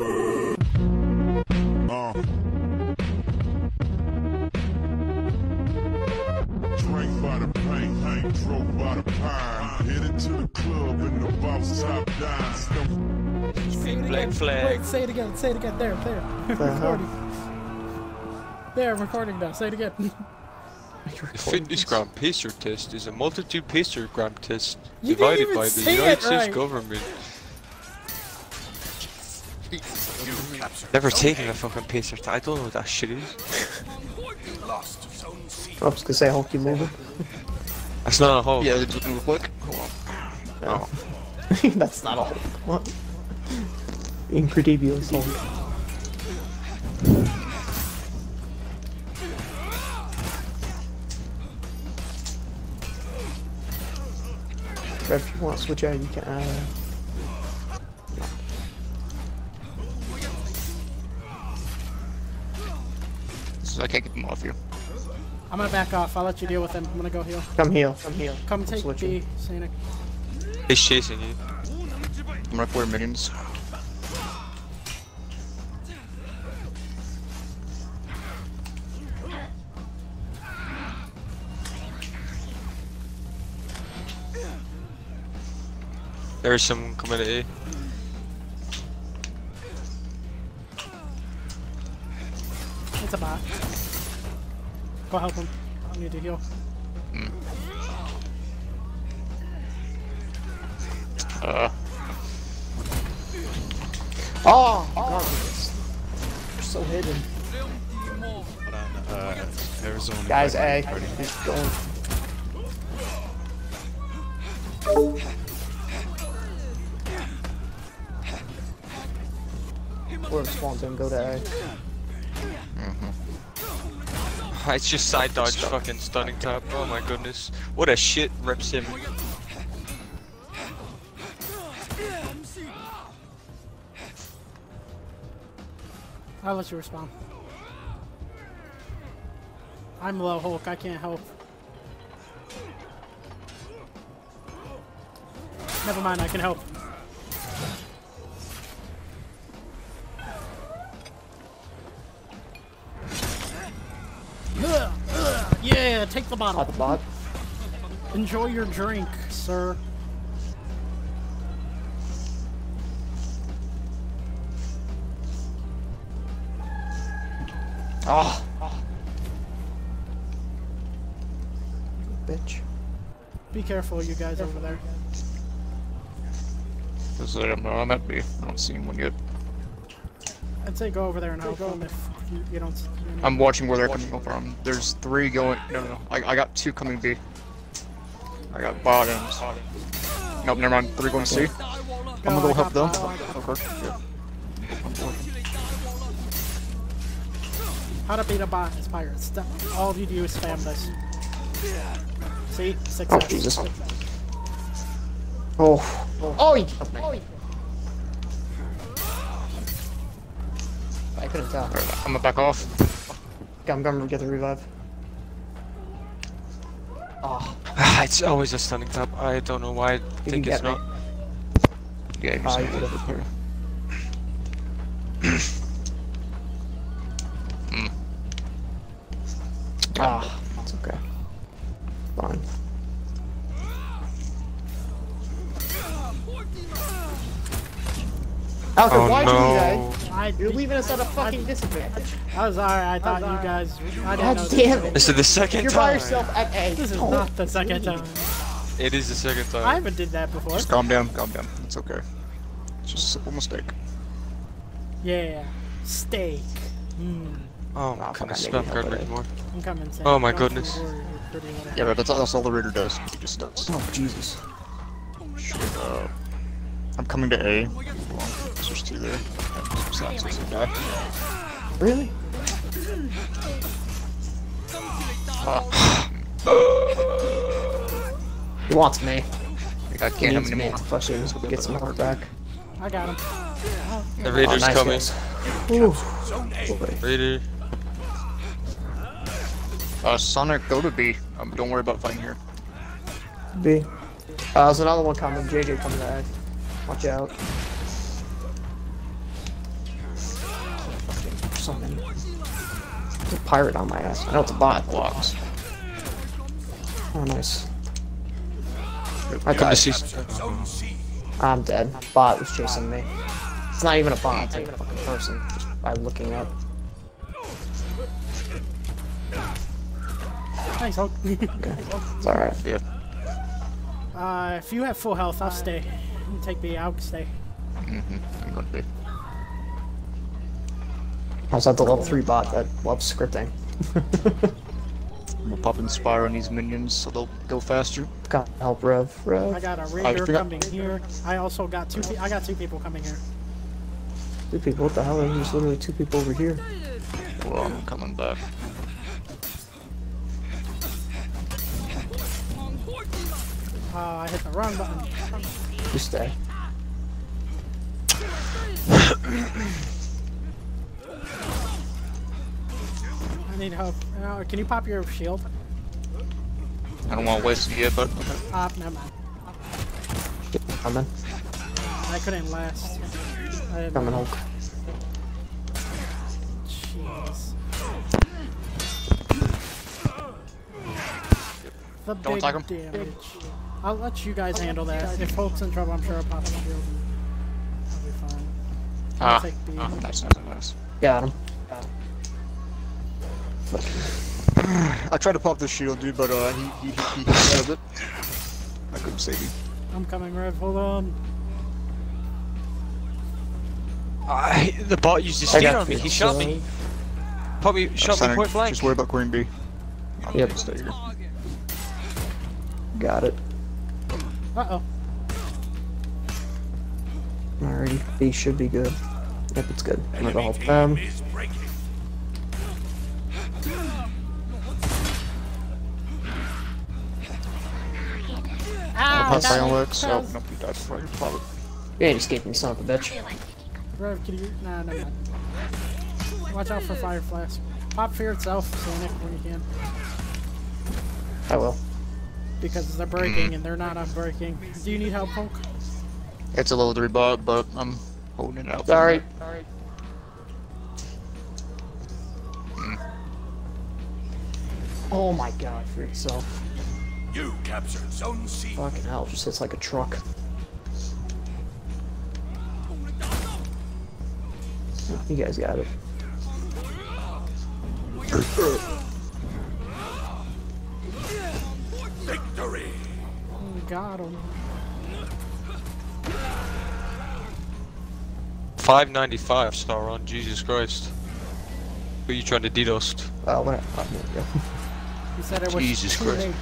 Uh. Drink by the paint, paint, drove by the pine. Headed to the club in the boss top down. Big black Wait, flag. say it again. Say it again. There, there. Recording. There, I'm recording now. Say it again. The fitness gram pacer test is a multitude pacer gram test You divided by the United States right. government. Never taken a fucking pacer test. I don't know what that shit is. I was gonna say Hulk, you moving? That's not a hole. Yeah, just real quick. Hold on. Oh. That's not a Hulk. What? Incredibious Hulk. But if you want to switch out, you can. Uh, So I can't get them off you. I'm gonna back off. I'll let you deal with him. I'm gonna go heal. come heal. Come heal. Come take switching. B, Scenic. He's chasing you. I'm gonna clear minions. There's some coming at A. It's a bot. Go help him. I need to heal. Uh, Oh, God, you're so hidden. Uh, Arizona. Guys, A. Party. He's going. Or spawn to him, go to A. It's just side dodge fucking stunning tap. Oh my goodness. What a shit rep sim. I'll let you respond. I'm low Hulk. I can't help. Never mind. I can help. Yeah, take the At bottle. the bot. Enjoy your drink, sir. Oh. Bitch. Be careful, you guys over there. this is I'm, I'm B. I don't see anyone yet. I'd say go over there and help them if you, you don't. You know. I'm watching where they're coming from. There's three going. No, no, I, I got two coming B. I got bottoms. Nope, never mind. Three going C. I'm gonna go help them. Okay. Yeah. How to beat a bot is pirates. St- All of you do is spam this. See? Success. Oh, Success. Jesus. Oh. Oh, he killed me. I couldn't tell. Alright, I'm gonna back off. I'm gonna get the revive. Oh, Ah, it's always a stunning tap. I don't know why I can think it's get me. not. Yeah, he's you did it here. Ah, it's okay. Fine. Alfred, Oh why'd you do no. that? I, You're leaving us at a fucking disadvantage. I was alright. I thought you guys. I didn't God damn it. This is the second You're time. by yourself at A. This is Don't not the second leave. time. It is the second time. I haven't did that before. Just calm down, calm down. It's okay. It's just a simple mistake. Yeah. Steak. Mm. Oh my Oh, fuck, goodness, I spam need help card with it. anymore. I'm coming. Sam. Oh my goodness. worry, you're pretty little. Yeah, but that's, that's all the raider does. He just does. Oh, Jesus. Shit, uh, I'm coming to A. Hold on, There's two there. Some stats, there's a guy. Really? Ah, He wants me. I He can't have needs him me anymore. to push get some heart back. I got him. The Oh, Raider's nice, coming. guys. Ooh. Boy. Raider. Uh, Sonic, go to B. Um, don't worry about fighting here. B. Uh, there's another one coming. JJ coming to A. Watch out. Pirate on my ass. I know it's a bot. Blocks. Oh, nice. I come Okay. to see. I'm dead. Bot was chasing me. It's not even a bot, it's like a fucking person. Just by looking up. Thanks, Hulk. It's alright. Yeah. uh, if you have full health, I'll stay. You take me, I'll stay. Mm-hmm. I'm gonna be. I was at the level 3 bot that loves scripting. I'm gonna pop Inspire on these minions so they'll go faster. Gotta help Rev. Rev. I got a raider forgot- coming here. I also got two. Pe- I got two people coming here. Two people. What the hell? There's literally two people over here. Well, I'm coming back. Uh, I hit the wrong button. You stay. need help. Uh, can you pop your shield? I don't want to waste it yet, but okay. Pop. Never mind. Coming. I couldn't last. I didn't Coming. Hulk. Jeez. The Don't big attack him. damage. I'll let you guys handle that. If Hulk's in trouble, I'm sure I'll pop a shield. I'll be fine. I'll Ah, take B. ah, nice, nice, nice. Got him. I tried to pop this shield, dude, but uh, he he he, he nailed it. I couldn't save you. I'm coming, Rev. Hold on. I, the bot used his I on me. He shot me. Probably shot me Center, point blank. Just worry about Queen B. I'm Yep. stay here. Got it. Uh oh. Alrighty. B should be good. Yep, it's good. I'm gonna them. Pop got me. fireworks. Oh, Charles. nope, he died before I could pop it. You ain't escaping, son of a bitch. Rev, can you? Nah, never mind. Watch out for fire flask. Pop fear itself, Sonic, when you can. I will. Because they're breaking and they're not unbreaking. Do you need help, Hulk? It's a little 3 bot, but I'm holding it out. for Sorry. Hmm. Oh my god, for itself. You captured Zone C. Fucking hell, just hits like a truck. You guys got it. Victory. Got him. 595 star on. Jesus Christ. Who are you trying to DDoS? Uh, when I, oh, there we go. He said it was Jesus too Christ.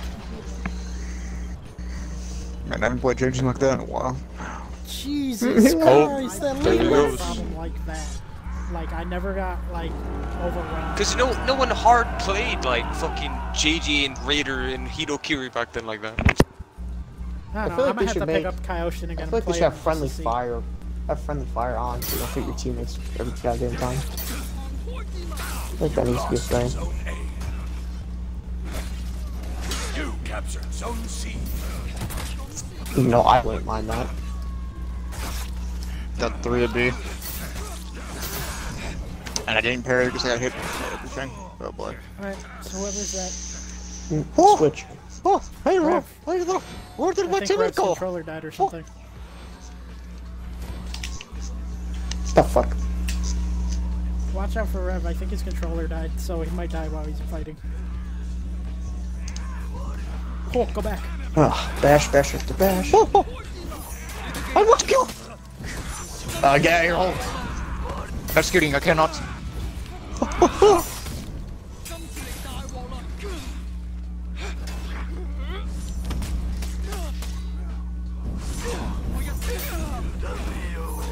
Late. Man, I haven't played James like that in a while. Jesus Oh, Christ, that there he lady goes. problem like that. Like I never got like overwhelmed. Because no, no one hard played like fucking JJ and Raider and Hitokiri back then like that. I I don't feel know. like I'm we gonna have should to make- pick up Kyoshin again. I feel like we should have friendly just to see. fire. Have friendly fire on so you don't hit your teammates every goddamn time. I think that needs to be a thing. Zone A. You captured Zone C. Even though I wouldn't mind that. Got 3 of B. And I didn't parry because I got hit by everything. Oh boy. Alright, so whoever's that. Mm, Oh! Switch. Oh, hey, Rev. Rob. Where did, the, where did I my think teammate go? controller died or something. The fuck? Watch out for Rev. I think his controller died, so he might die while he's fighting. Oh, go back. Ugh, bash, bash after bash. Oh, oh. I want to kill! Uh, get your hole. That's kidding, I cannot.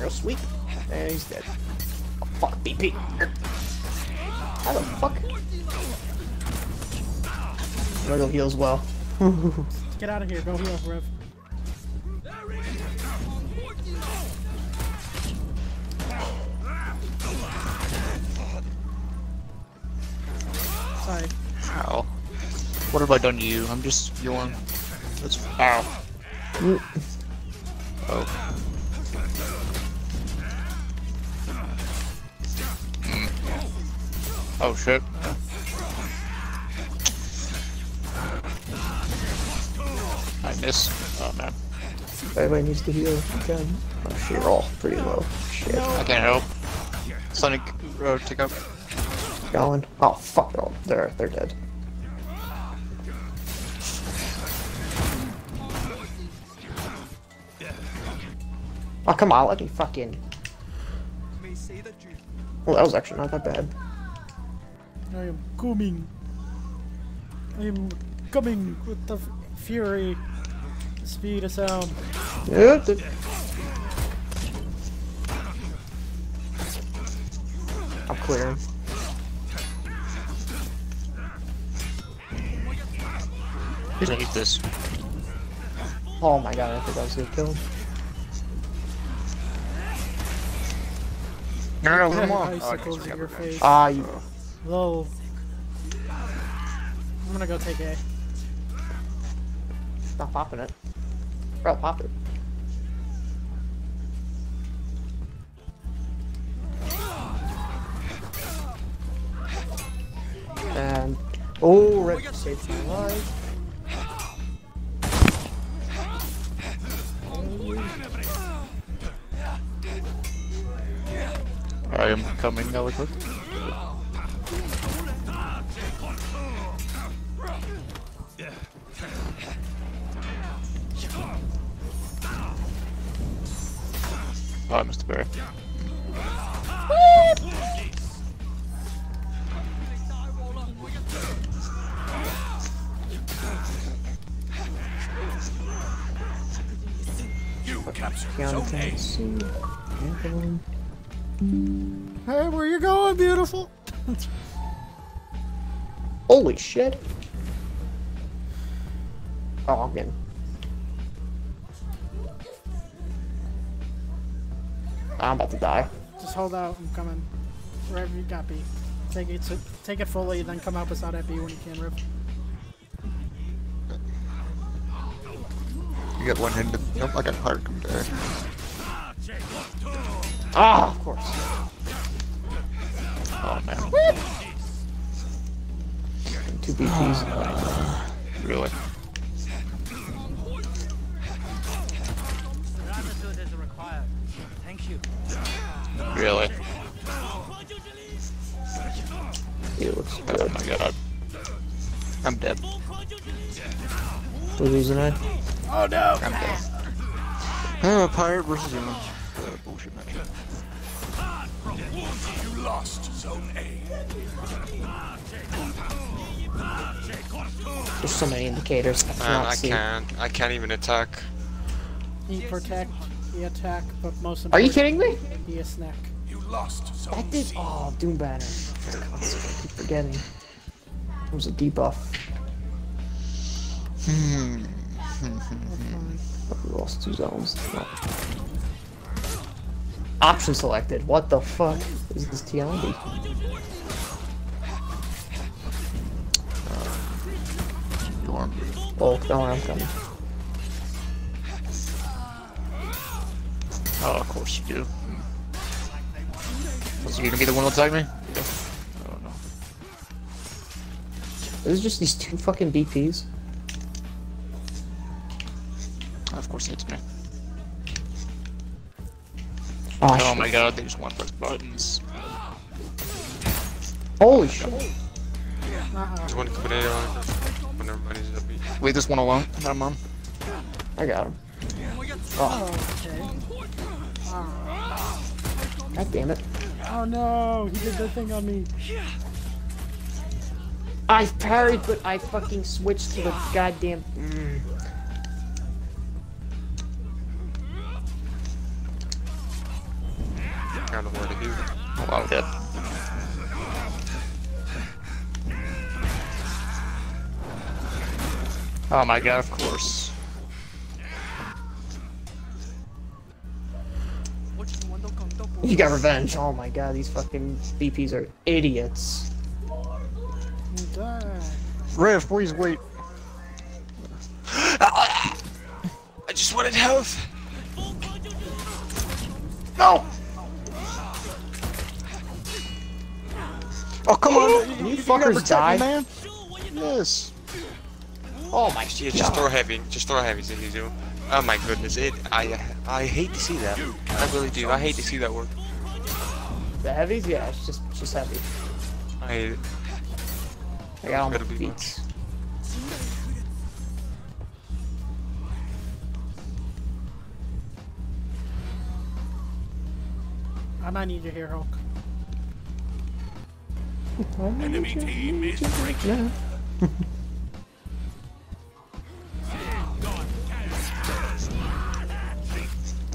Real sweet. And he's dead. Oh, fuck, BP. How the fuck? Royal heals well. Get out of here. Go heal, Rev. Sorry. Ow. What have I done to you? I'm just yelling. That's ow. Oh. Mm. Oh shit. Miss. Oh man. Everybody needs to heal again. Oh, shit, you're all pretty low. Shit. I can't help. Sonic, uh, take up. Going. Oh fuck! Oh, they're they're dead. Oh come on! Let me fucking. Well, that was actually not that bad. I am coming. I am coming with the fury, the speed of sound. Yeah, I'm clearing. He's gonna eat this. Oh my god! I think I was gonna kill him. No, no, no, leave him alone. Oh, I guess Icicles we in got your revenge. face. Ah, you. Lol. I'm gonna go take A. Not popping it. Bro, pop. And oh, red saved my life. I am coming, Eloquent. Oh, I missed the bear. Keanu Tennessee. Hey, where you going, beautiful? Holy shit! Oh, I'm getting. I'm about to die. Just hold out. I'm coming. Wherever you got B. Take it. Take it fully, then come out beside that B when you can, Rip. You got one handed. Nope, I got hard come there. Ah, of course. Oh man. Two BPs. Really? Really? It looks Oh my god. I'm dead. We're losing it. I'm dead. Uh, pirate versus human. Uh, bullshit match. You lost zone A. There's so many indicators. I Man, cannot I see. can't. I can't even attack. He protect, he attack, but most Are you kidding me? he is snack. You lost zone That did. Oh, Doom Banner. I keep forgetting. It was a debuff. Hmm. We lost two zones. No. Option selected. What the fuck is this Tiandi? You? Oh, don't worry, I'm coming. Oh, of course you do. Was you gonna be the one to attack me? Oh no. There's just these two fucking BPs. Of course it's me. Oh, Oh my god, they just want to press buttons. Holy oh shit. Uh-uh. There's one coming in on when everybody's up. Leave this one alone. Not mom. I got him. Oh, oh okay. God damn it. Oh no, he did that thing on me. I parried, but I fucking switched to the goddamn. Mm. I don't where to do. Oh wow, dead. Oh my god, of course. You got revenge. Oh my god, these fucking BPs are idiots. He. Rev, please wait. I just wanted health. No! Oh come on! You gotta fuckers die. me, man. Yes. Oh my Yeah, just throw heavy. Just throw heavies if you. Oh my goodness, it. I I hate to see that. I really do. I hate to see that work. The heavies? Yeah, it's just it's just heavy. I hate it. I got all my Gotta. I might need you here, Hulk. Enemy team is Yeah.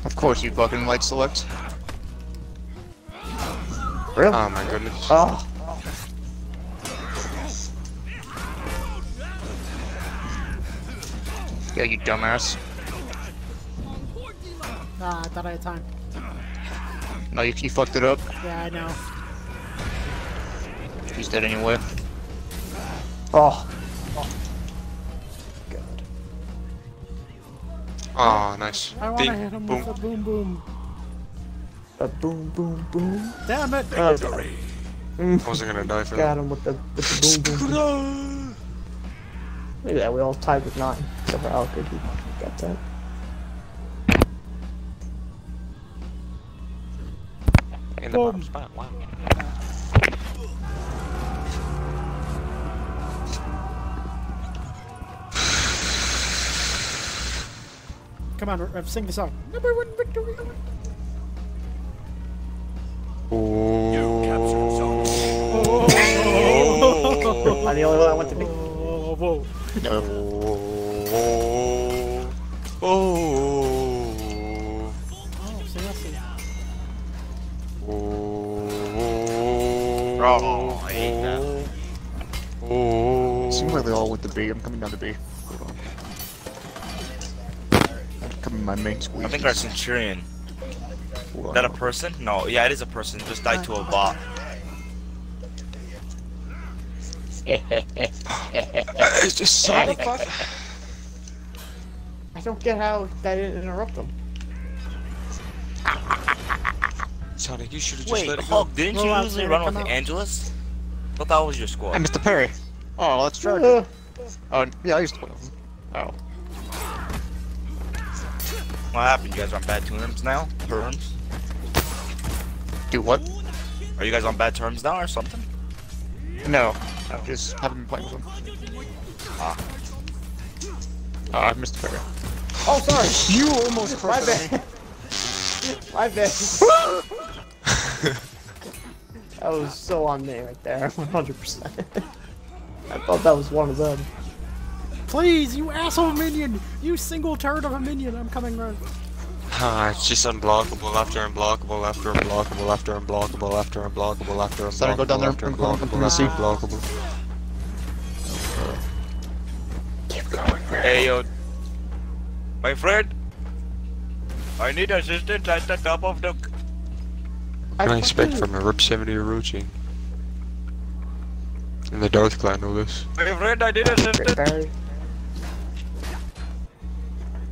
Of course you fucking like select. Really? Oh my goodness. oh. Yeah, you dumbass. Ah, I thought I had time. No, you, you fucked it up. Yeah, I know. He's dead anyway. Oh. God. Oh, nice. I want to hit him boom. with a boom boom. A boom, boom, boom. Damn it! Uh, I wasn't gonna die for got that. him with the, with the boom, boom, boom. Look at that, we all tied with nine. Except for Alfred, he got that. In the bottom spot. Wow. Come on, Rev, sing the song. Number one victory. Oh. I'm the only one I want to be. Oh, whoa. No. Oh. Oh. Oh, see. Oh. I hate that. Oh. Seems like they all went to B. I'm coming down to B. Hold on. I'm coming my main squeeze. I think our Centurion. Hold Is that a person? No, yeah, it is a person. Just died to a bot. It's just Sonic. I don't get how that didn't interrupt them. Sonic, you should have just Wait, let it go. Didn't you Roll out usually run with out. Angelus? thought that was your Hey, squad. Mr. Perry. Oh, let's try. Uh, Oh, yeah, I used to play with him. Oh. What happened? You guys are on bad terms now? Terms? Do what? Are you guys on bad terms now or something? No. I just haven't been playing with him. Ah. Ah, Mr. Perry. oh, sorry. You almost My crushed me. bad. My bad. that was so on me right there, 100%. I thought that was one of them. Please, you asshole minion! You single turd of a minion! I'm coming, Rev. Ah, it's just unblockable after unblockable after unblockable after unblockable after unblockable after unblockable Sorry, go down there after and block him from unblockable the after sea. unblockable. Hey yo, My friend! I need assistance at the top of the... what can I expect from a RIP 70 Orochi? And the Darth Clan know this. My friend, I need assistance! Barry.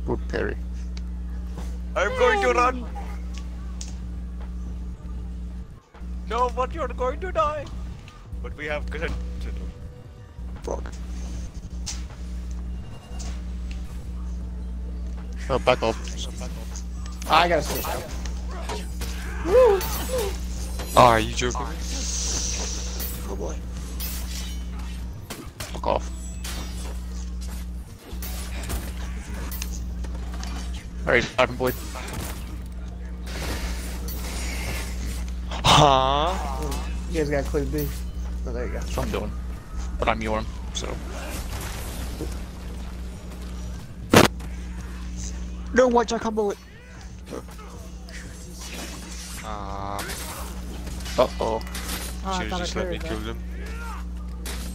Poor Perry. I'm going to run! No, but you're going to die! But we have good to do. Fuck. Oh, back off. I gotta switch out. Oh, are you joking? Oh boy. Fuck off. Alright, Ivan Boy. Huh? You guys gotta clear B. Oh, there you go. That's what I'm doing. But I'm Yorm, so. No, watch I combo it. Ah, Uh oh. Oh, should've just let me cleared kill them.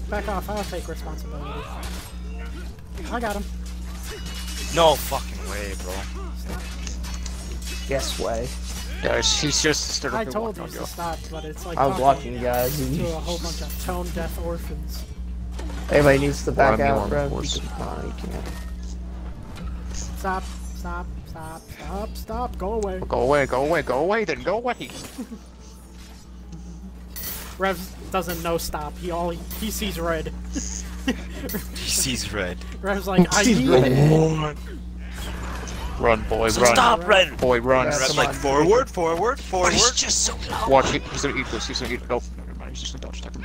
Back off, I'll take responsibility. I got him. No fucking way, bro. Yes way. Guys, he's just stood I told you to stop, but it's like I was talking watching you guys. to a whole bunch of tone deaf orphans. anybody needs to back I'm out, bro. force. You can- No, you can't. Stop, stop, stop, stop, stop, go away. Go away, go away, go away, then go away. Rev doesn't know stop. He all he sees red. He sees red. Rev's like, I sees need red. It. Run, boy, So run. stop, run. Boy, run. Yeah, Red's like on. forward, forward, forward. He's just so low. Watch it. He's gonna eat this. He's gonna eat. it. Nope. Never mind. He's just gonna dodge attack. him.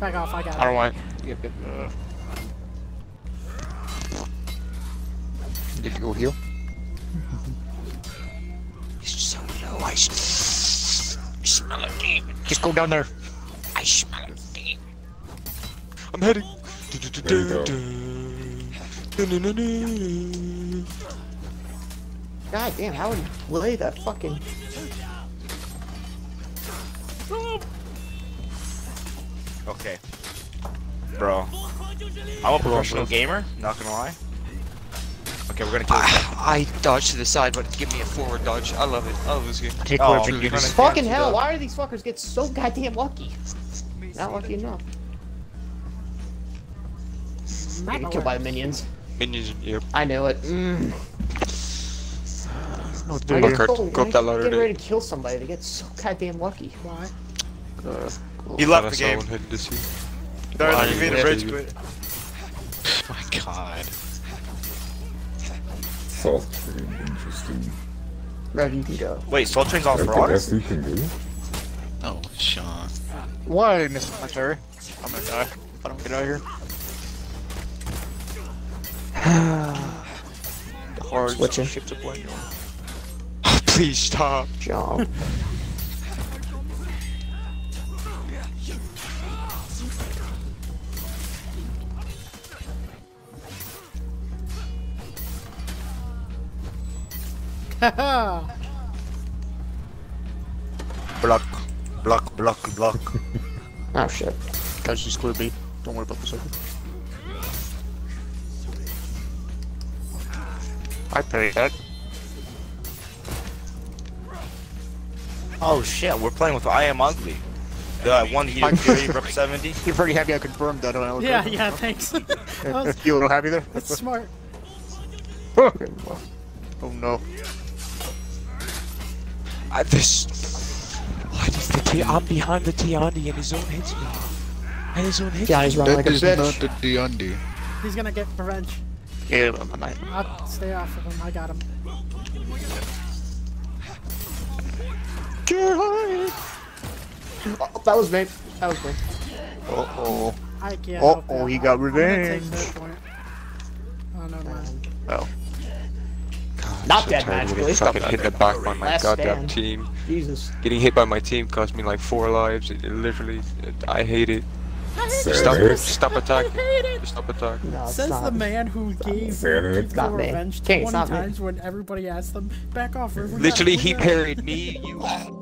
Back off, I got I it. don't want. Yep, yep. Uh. Did you go heal? He's so low. I, s- I smell a demon. Just go down there. I smell a demon. I'm heading. There you go. God damn, how would he play that fucking... Okay. Bro. I'm a professional gamer, not gonna lie. Okay, we're gonna kill. I, I dodge to the side, but give me a forward dodge. I love it. I love this game. Take Oh, whatever you're you just. Fucking hell, why do these fuckers get so goddamn lucky? Not lucky enough. Getting killed by the minions. Minions, yep. I knew it. Mm. No, I dude. get Lockhart, go up that ladder, dude. ready to kill somebody, they get so goddamn lucky. Why? Uh, He left the game. Headed to see. Darn, Why you made a you rage do- quit. my god. Salt Train, interesting. Ready to go. Wait, Soul Train's on for the honors? best you can do. Oh, Sean. Why, Mr. Planetary? I'm gonna die if I don't get out of here. The hard Switching. ship to blame. Please stop. Jump. Haha! Block, block, block, block. Oh shit. Guys, just clear B. Don't worry about the second. I pay that. Oh shit, we're playing with I Am Ugly. The one he Fury rep 70. You're pretty happy I confirmed that. I don't yeah, yeah, thanks. was, You a little happy there? that's smart. oh no. I, this. Why does the T? I'm behind the Tiandi and his own hits me. And his own hits Yeah, he's running like a bitch. the Tiandi. He's gonna get revenge. Yeah, I'm not. I'll stay off of him. I got him. Oh, that was me. That was me. Uh oh. I can't. Oh, help oh, he got I'm gonna take revenge. Oh, never mind. Oh. Not so dead tired of magically. getting fucking hit in the back by my Last goddamn stand. team. Jesus. Getting hit by my team cost me like four lives. It, it literally, it, I hate it. Stop, Fair. stop attacking. Stop attacking. No, it's Says not. the man who gave fair. It's people not revenge King, 20 it's me. times when everybody asked them, back off, River. Literally, he parried me. You